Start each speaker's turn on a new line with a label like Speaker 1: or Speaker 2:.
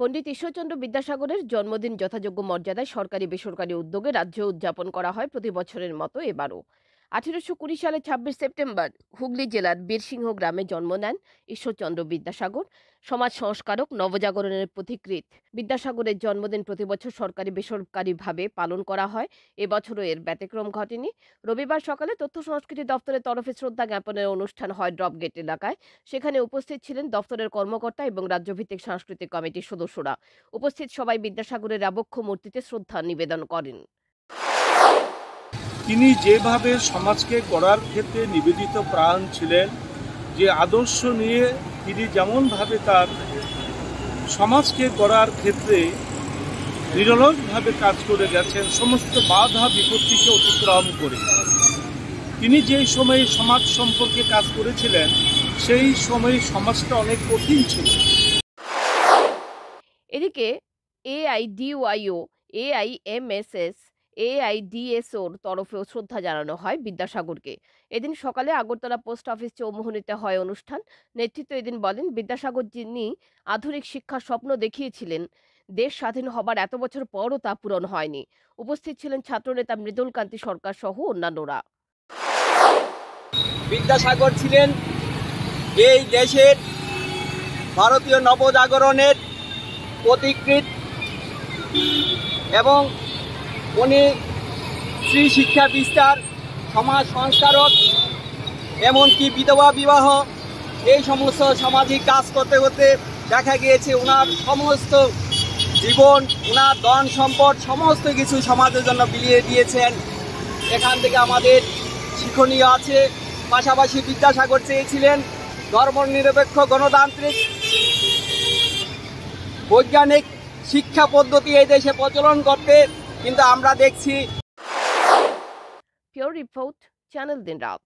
Speaker 1: পণ্ডিত ঈশ্বরচন্দ্র বিদ্যাসাগরের জন্মদিন যথাযোগ্য মর্যাদায় সরকারি বেসরকারি উদ্যোগে রাজ্য উদযাপন করা হয় প্রতি বছরের মতো এবারও। আঠেরোশো কুড়ি সালে ছাব্বিশ সেপ্টেম্বর হুগলি জেলার বীরসিংহ গ্রামে জন্ম নেন ঈশ্বরচন্দ্র বিদ্যাসাগর, সমাজ সংস্কারক, নবজাগরণের পথিকৃৎ। বিদ্যাসাগরের জন্মদিন প্রতি বছর সরকারি বেসরকারিভাবে পালন করা হয়। এবছরও এর ব্যতিক্রম ঘটেনি। রবিবার সকালে তথ্য সংস্কৃতি দপ্তরের তরফে শ্রদ্ধা জ্ঞাপনের অনুষ্ঠান হয় ড্রপগেট এলাকায়। সেখানে উপস্থিত ছিলেন দপ্তরের কর্মকর্তা এবং রাজ্যভিত্তিক সাংস্কৃতিক কমিটির সদস্যরা। উপস্থিত সবাই বিদ্যাসাগরের আবক্ষ মূর্তিতে শ্রদ্ধা নিবেদন করেন।
Speaker 2: তিনি যেভাবে সমাজকে গড়ার ক্ষেত্রে নিবেদিত প্রাণ ছিলেন, যে আদর্শ নিয়ে তিনি যেমনভাবে তার সমাজকে গড়ার ক্ষেত্রে নিরলসভাবে কাজ করে গেছেন, সমস্ত বাধা বিপত্তিকে অতিক্রম করে। তিনি যে সময়ে সমাজ সম্পর্কে কাজ করেছিলেন, সেই সময়ে সমাজটা অনেক কঠিন ছিল।
Speaker 1: এদিকে এআইডিওয়াইও, এআইএমএসএস এআইডিএসওর তরফেও শ্রদ্ধা জানানো হয় বিদ্যাসাগরকে। এদিন সকালে আগরতলা পোস্ট অফিস চৌমোহনীতে হয় অনুষ্ঠান। নেতৃত্ব এদিন বলেন, বিদ্যাসাগর যিনি আধুনিক শিক্ষার স্বপ্ন দেখিয়েছিলেন, দেশ স্বাধীন হবার এত বছর পরও তা পূরণ হয়নি। উপস্থিত ছিলেন ছাত্রনেতা মৃদুল কান্তি সরকার সহ অন্যান্যরা।
Speaker 3: বিদ্যাসাগর ছিলেন এই দেশের ভারতীয় নবজাগরণের প্রতিকৃত এবং উনি স্ত্রী শিক্ষা বিস্তার, সমাজ সংস্কারক, এমনকি বিধবা বিবাহ, এই সমস্ত সামাজিক কাজ করতে করতে দেখা গিয়েছে ওনার সমস্ত জীবন ওনার ধন সম্পদ, সমস্ত কিছু সমাজের জন্য বিলিয়ে দিয়েছেন। এখান থেকে আমাদের শিক্ষণীয় আছে। পাশাপাশি বিদ্যাসাগর চেয়েছিলেন ধর্মনিরপেক্ষ গণতান্ত্রিক, বৈজ্ঞানিক শিক্ষা পদ্ধতি এই দেশে প্রচলন করতে। কিন্তু আমরা দেখছি
Speaker 1: রিপোর্ট চ্যানেল দিন রাত